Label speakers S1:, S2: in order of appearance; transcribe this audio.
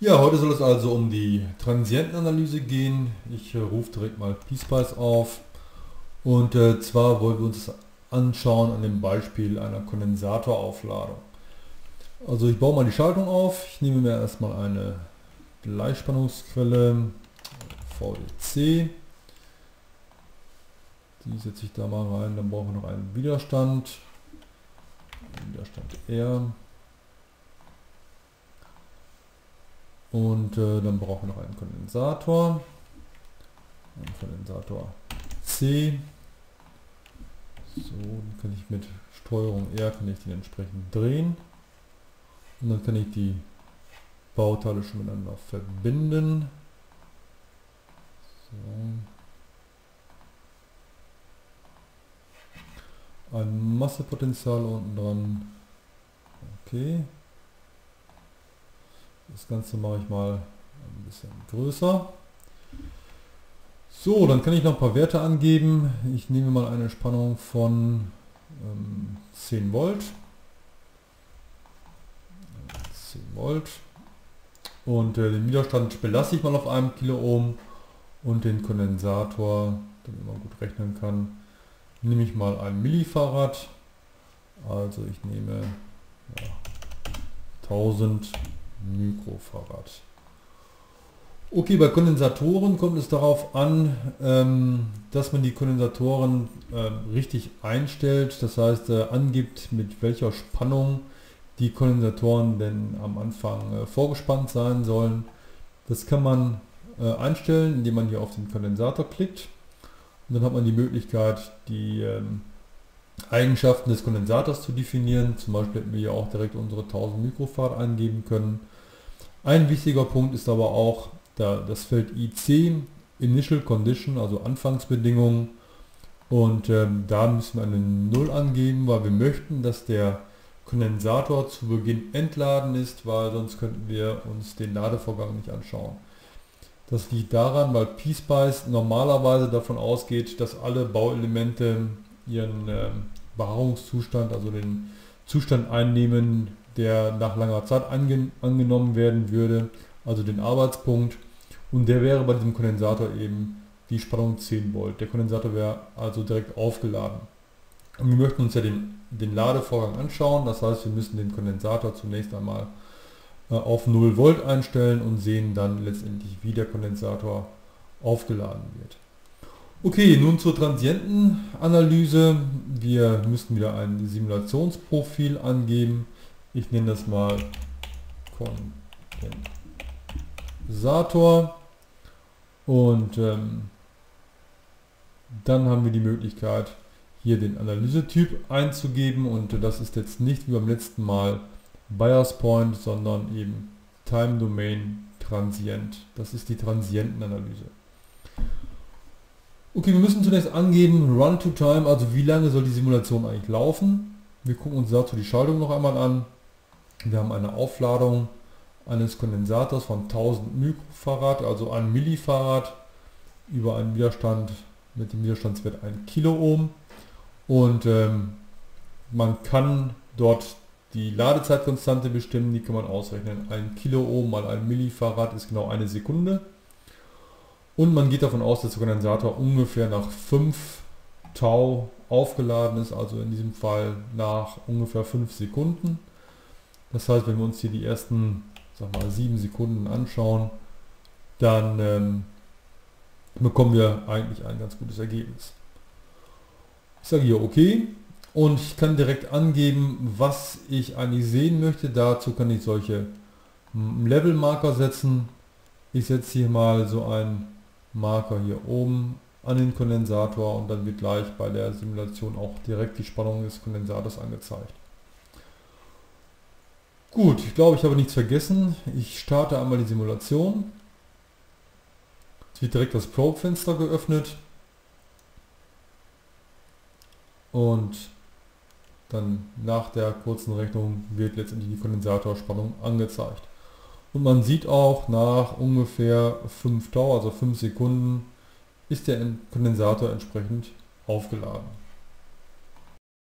S1: Ja, heute soll es also um die Transientenanalyse gehen. Ich äh, rufe direkt mal PSpice auf und äh, zwar wollen wir uns anschauen an dem Beispiel einer Kondensatoraufladung. Also ich baue mal die Schaltung auf. Ich nehme mir erstmal eine Gleichspannungsquelle VDC. Die setze ich da mal rein. Dann brauchen wir noch einen Widerstand. Widerstand R. Und äh, dann brauchen wir noch einen Kondensator. Ein Kondensator C. So, dann kann ich mit Steuerung R kann ich den entsprechend drehen. Und dann kann ich die Bauteile schon miteinander verbinden. So. Ein Massepotenzial unten dran. Okay. Das Ganze mache ich mal ein bisschen größer. So, dann kann ich noch ein paar Werte angeben. Ich nehme mal eine Spannung von ähm, 10 Volt. 10 Volt. Und äh, den Widerstand belasse ich mal auf einem Kiloohm und den Kondensator, damit man gut rechnen kann, nehme ich mal ein Millifarad. Also ich nehme ja, 1000 Mikrofarad. Okay, bei Kondensatoren kommt es darauf an, ähm, dass man die Kondensatoren äh, richtig einstellt, das heißt äh, angibt, mit welcher Spannung die Kondensatoren denn am Anfang äh, vorgespannt sein sollen. Das kann man äh, einstellen, indem man hier auf den Kondensator klickt. Und dann hat man die Möglichkeit, die ähm, Eigenschaften des Kondensators zu definieren. Zum Beispiel hätten wir hier auch direkt unsere 1000 Mikrofarad eingeben können. Ein wichtiger Punkt ist aber auch da, das Feld IC, Initial Condition, also Anfangsbedingungen. Und ähm, da müssen wir eine 0 angeben, weil wir möchten, dass der Kondensator zu Beginn entladen ist, weil sonst könnten wir uns den Ladevorgang nicht anschauen. Das liegt daran, weil PSpice normalerweise davon ausgeht, dass alle Bauelemente ihren äh, Beharrungszustand, also den Zustand einnehmen, der nach langer Zeit ange angenommen werden würde, also den Arbeitspunkt. Und der wäre bei diesem Kondensator eben die Spannung 10 Volt. Der Kondensator wäre also direkt aufgeladen. Und wir möchten uns ja den, den Ladevorgang anschauen. Das heißt, wir müssen den Kondensator zunächst einmal äh, auf 0 Volt einstellen und sehen dann letztendlich, wie der Kondensator aufgeladen wird. Okay, nun zur Transientenanalyse. Wir müssen wieder ein Simulationsprofil angeben. Ich nenne das mal Kondensator. Und ähm, dann haben wir die Möglichkeit, hier den Analysetyp einzugeben und das ist jetzt nicht wie beim letzten Mal Bias Point, sondern eben Time Domain Transient. Das ist die Transientenanalyse. Okay, wir müssen zunächst angeben Run to Time, also wie lange soll die Simulation eigentlich laufen. Wir gucken uns dazu die Schaltung noch einmal an. Wir haben eine Aufladung eines Kondensators von 1000 Mikrofarad, also ein Millifarad über einen Widerstand mit dem Widerstandswert 1 Kiloohm und ähm, man kann dort die Ladezeitkonstante bestimmen, die kann man ausrechnen. Ein Kiloohm mal ein Millifarad ist genau eine Sekunde und man geht davon aus, dass der Kondensator ungefähr nach 5 Tau aufgeladen ist, also in diesem Fall nach ungefähr 5 Sekunden. Das heißt, wenn wir uns hier die ersten sag mal, 7 Sekunden anschauen, dann ähm, bekommen wir eigentlich ein ganz gutes Ergebnis. Ich sage hier OK und ich kann direkt angeben, was ich eigentlich sehen möchte. Dazu kann ich solche Level-Marker setzen. Ich setze hier mal so einen Marker hier oben an den Kondensator und dann wird gleich bei der Simulation auch direkt die Spannung des Kondensators angezeigt. Gut, ich glaube, ich habe nichts vergessen. Ich starte einmal die Simulation. Es wird direkt das Probe-Fenster geöffnet. Und dann nach der kurzen Rechnung wird letztendlich die Kondensatorspannung angezeigt. Und man sieht auch nach ungefähr 5 Tau, also 5 Sekunden, ist der Kondensator entsprechend aufgeladen.